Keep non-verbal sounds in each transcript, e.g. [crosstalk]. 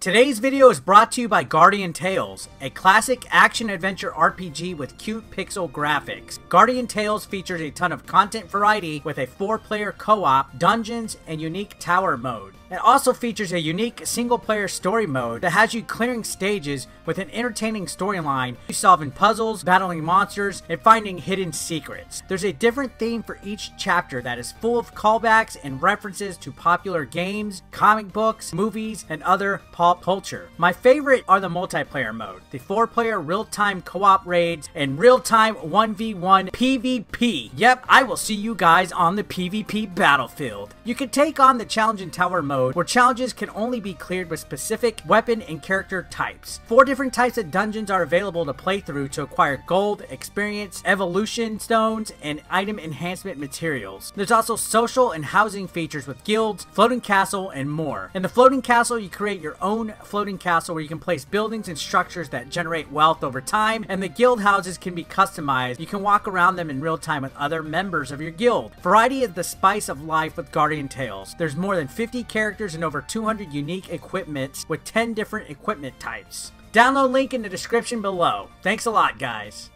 Today's video is brought to you by Guardian Tales, a classic action-adventure RPG with cute pixel graphics. Guardian Tales features a ton of content variety with a 4-player co-op, dungeons, and unique tower mode. It also features a unique single-player story mode that has you clearing stages with an entertaining storyline, solving puzzles, battling monsters, and finding hidden secrets. There's a different theme for each chapter that is full of callbacks and references to popular games, comic books, movies, and other pop culture. My favorite are the multiplayer mode, the 4-player real-time co-op raids, and real-time 1v1 PvP. Yep, I will see you guys on the PvP battlefield. You can take on the challenge and tower mode mode where challenges can only be cleared with specific weapon and character types. Four different types of dungeons are available to play through to acquire gold, experience, evolution stones, and item enhancement materials. There's also social and housing features with guilds, floating castle, and more. In the floating castle, you create your own floating castle where you can place buildings and structures that generate wealth over time, and the guild houses can be customized. You can walk around them in real time with other members of your guild. Variety is the spice of life with Guardian Tales. There's more than 50 characters characters and over 200 unique equipments with 10 different equipment types. Download link in the description below. Thanks a lot, guys.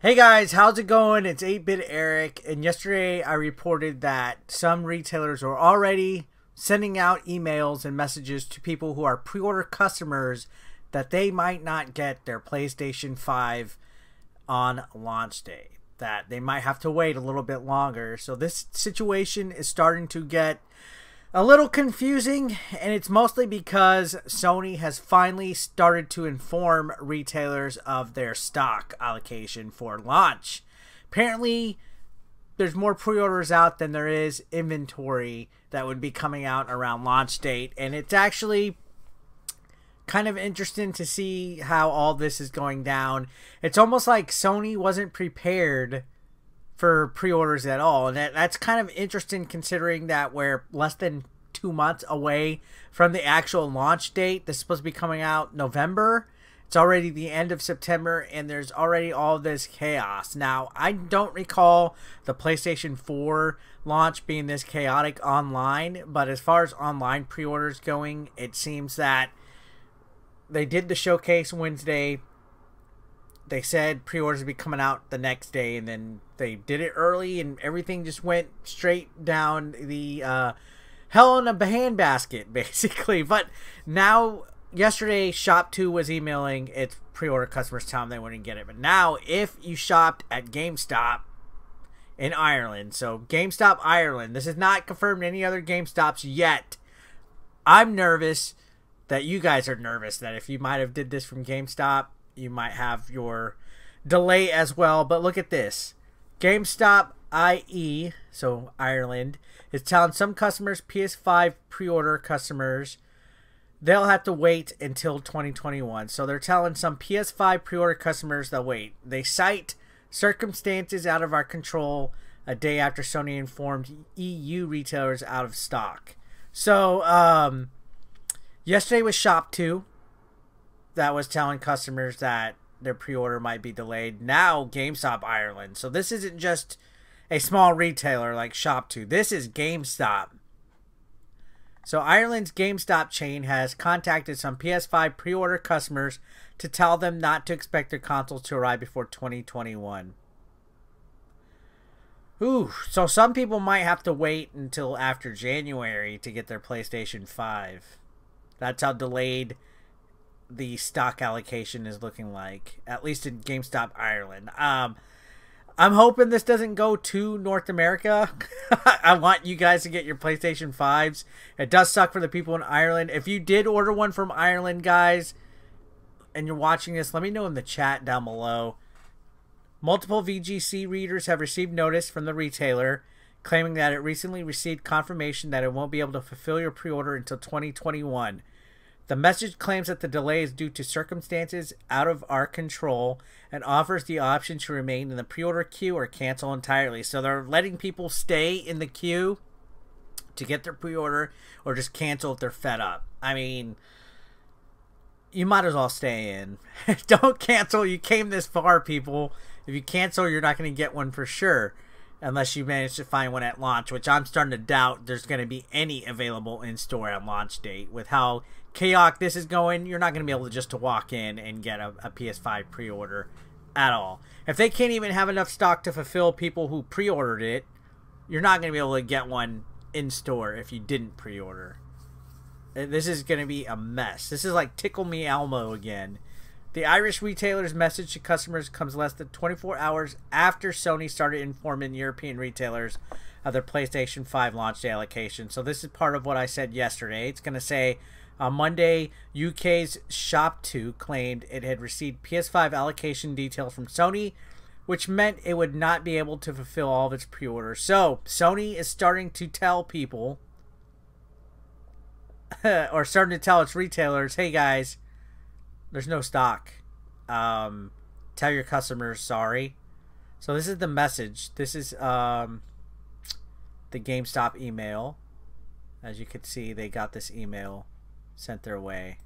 Hey guys, how's it going? It's 8-Bit Eric, and yesterday I reported that some retailers are already sending out emails and messages to people who are pre-order customers that they might not get their PlayStation 5 on launch day that they might have to wait a little bit longer. So this situation is starting to get a little confusing, and it's mostly because Sony has finally started to inform retailers of their stock allocation for launch. Apparently, there's more pre-orders out than there is inventory that would be coming out around launch date, and it's actually kind of interesting to see how all this is going down. It's almost like Sony wasn't prepared for pre-orders at all, and that, that's kind of interesting considering that we're less than two months away from the actual launch date. This is supposed to be coming out November. It's already the end of September, and there's already all this chaos. Now, I don't recall the PlayStation 4 launch being this chaotic online, but as far as online pre-orders going, it seems that they did the showcase Wednesday. They said pre-orders would be coming out the next day, and then they did it early, and everything just went straight down the uh, hell in a handbasket, [laughs] basically. But now, yesterday, ShopTo was emailing its pre-order customers telling them they wouldn't get it. But now, if you shopped at GameStop in Ireland, so GameStop Ireland, this is not confirmed any other GameStops yet. I'm nervous that you guys are nervous that if you might have did this from GameStop, you might have your delay as well. But look at this. GameStop IE, so Ireland, is telling some customers, PS5 pre-order customers, they'll have to wait until 2021. So they're telling some PS5 pre-order customers they'll wait. They cite circumstances out of our control a day after Sony informed EU retailers out of stock. So, um, Yesterday was ShopTo that was telling customers that their pre-order might be delayed. Now GameStop Ireland. So this isn't just a small retailer like ShopTo. This is GameStop. So Ireland's GameStop chain has contacted some PS5 pre-order customers to tell them not to expect their consoles to arrive before 2021. Ooh, so some people might have to wait until after January to get their PlayStation 5. That's how delayed the stock allocation is looking like, at least in GameStop Ireland. Um, I'm hoping this doesn't go to North America. [laughs] I want you guys to get your PlayStation 5s. It does suck for the people in Ireland. If you did order one from Ireland, guys, and you're watching this, let me know in the chat down below. Multiple VGC readers have received notice from the retailer claiming that it recently received confirmation that it won't be able to fulfill your pre order until 2021. The message claims that the delay is due to circumstances out of our control and offers the option to remain in the pre order queue or cancel entirely. So they're letting people stay in the queue to get their pre order or just cancel if they're fed up. I mean, you might as well stay in. [laughs] Don't cancel. You came this far, people. If you cancel, you're not going to get one for sure. Unless you manage to find one at launch, which I'm starting to doubt there's going to be any available in store at launch date. With how chaotic this is going, you're not going to be able to just to walk in and get a, a PS5 pre-order at all. If they can't even have enough stock to fulfill people who pre-ordered it, you're not going to be able to get one in store if you didn't pre-order. This is going to be a mess. This is like Tickle Me Elmo again. The Irish retailer's message to customers comes less than 24 hours after Sony started informing European retailers of their PlayStation 5 launch day allocation. So this is part of what I said yesterday. It's going to say on Monday, UK's ShopTo claimed it had received PS5 allocation details from Sony, which meant it would not be able to fulfill all of its pre-orders. So Sony is starting to tell people, [laughs] or starting to tell its retailers, "Hey guys, there's no stock. Um, tell your customers sorry." So this is the message. This is um, the GameStop email. As you can see, they got this email sent their way.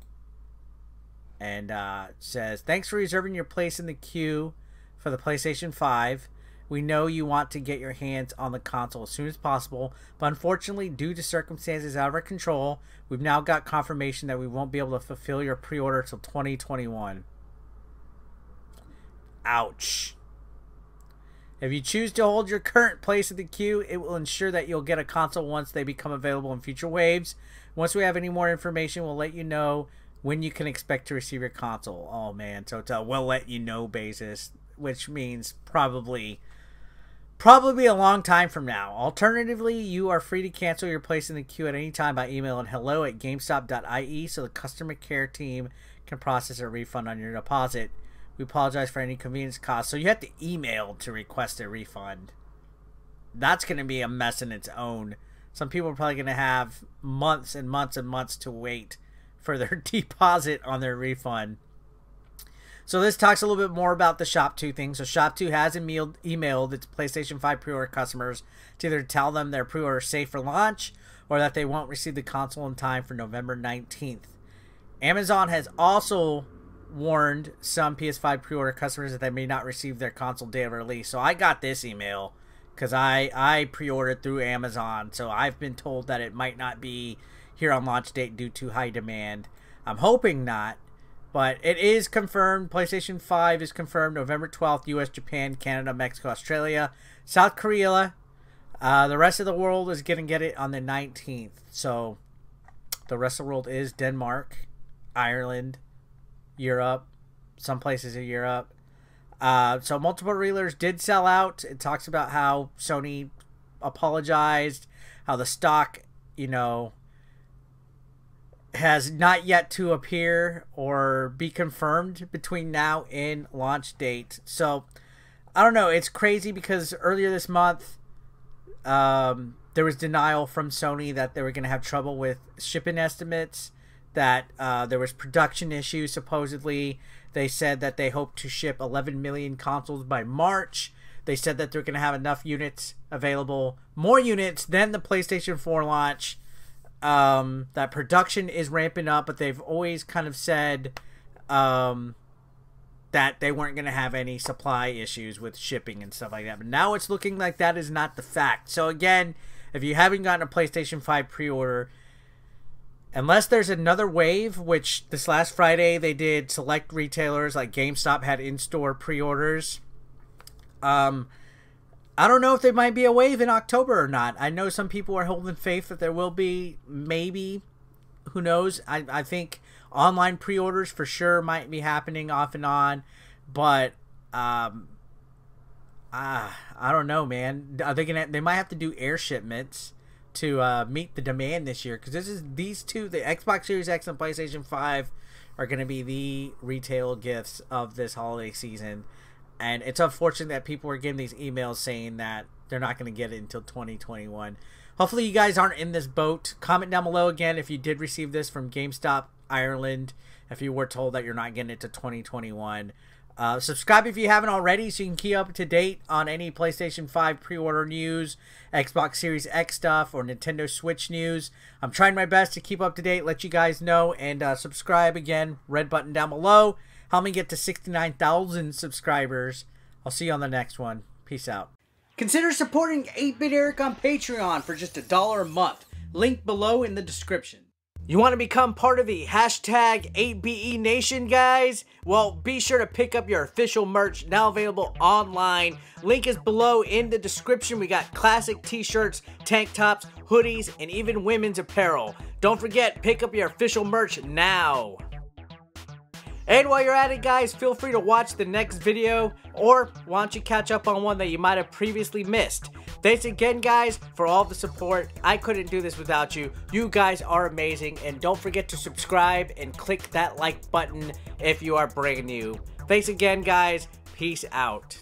And uh, says, Thanks for reserving your place in the queue for the PlayStation 5. We know you want to get your hands on the console as soon as possible, but unfortunately, due to circumstances out of our control, we've now got confirmation that we won't be able to fulfill your pre order till 2021. Ouch. If you choose to hold your current place in the queue, it will ensure that you'll get a console once they become available in future waves. Once we have any more information, we'll let you know when you can expect to receive your console. Oh man, so it's a we'll let you know basis, which means probably probably a long time from now. Alternatively, you are free to cancel your place in the queue at any time by emailing hello at gamestop.ie so the customer care team can process a refund on your deposit. We apologize for any convenience costs. So you have to email to request a refund. That's going to be a mess in its own. Some people are probably going to have months and months and months to wait for their [laughs] deposit on their refund. So this talks a little bit more about the ShopTo thing. So ShopTo has emailed, emailed its PlayStation 5 pre-order customers to either tell them their pre-order is safe for launch or that they won't receive the console in time for November 19th. Amazon has also warned some PS5 pre-order customers that they may not receive their console day of release. So I got this email because I I pre-ordered through Amazon, so I've been told that it might not be here on launch date due to high demand. I'm hoping not, but it is confirmed. PlayStation 5 is confirmed November 12th. U.S., Japan, Canada, Mexico, Australia, South Korea. Uh, the rest of the world is going to get it on the 19th. So the rest of the world is Denmark, Ireland, Europe, some places in Europe. Uh, so multiple reelers did sell out. It talks about how Sony apologized, how the stock, you know, has not yet to appear or be confirmed between now and launch date. So I don't know. It's crazy because earlier this month, um, there was denial from Sony that they were going to have trouble with shipping estimates that uh, there was production issues. Supposedly, they said that they hope to ship 11 million consoles by March. They said that they're going to have enough units available, more units than the PlayStation 4 launch. Um, that production is ramping up, but they've always kind of said um, that they weren't going to have any supply issues with shipping and stuff like that. But now it's looking like that is not the fact. So again, if you haven't gotten a PlayStation 5 pre-order, unless there's another wave, which this last Friday they did select retailers like GameStop had in store pre orders. Um, I don't know if there might be a wave in October or not. I know some people are holding faith that there will be, maybe. Who knows? I, I think online pre orders for sure might be happening off and on, but um, uh, I don't know, man. Are they gonna? They might have to do air shipments to uh, meet the demand this year because this is these two the Xbox Series X and PlayStation Five are going to be the retail gifts of this holiday season, and it's unfortunate that people are getting these emails saying that they're not going to get it until 2021. Hopefully, you guys aren't in this boat. Comment down below again if you did receive this from GameStop Ireland. If you were told that you're not getting it to 2021. Uh, subscribe if you haven't already so you can keep up to date on any PlayStation 5 pre order news, Xbox Series X stuff, or Nintendo Switch news. I'm trying my best to keep up to date, let you guys know, and uh, subscribe again, red button down below. Help me get to 69,000 subscribers. I'll see you on the next one. Peace out. Consider supporting 8-Bit Eric on Patreon for just a dollar a month. Link below in the description. You want to become part of the hashtag 8BE Nation, guys? Well, be sure to pick up your official merch now available online. Link is below in the description. We got classic t-shirts, tank tops, hoodies, and even women's apparel. Don't forget, pick up your official merch now. And while you're at it, guys, feel free to watch the next video, or why don't you catch up on one that you might have previously missed. Thanks again, guys, for all the support. I couldn't do this without you. You guys are amazing, and don't forget to subscribe and click that like button if you are brand new. Thanks again, guys. Peace out.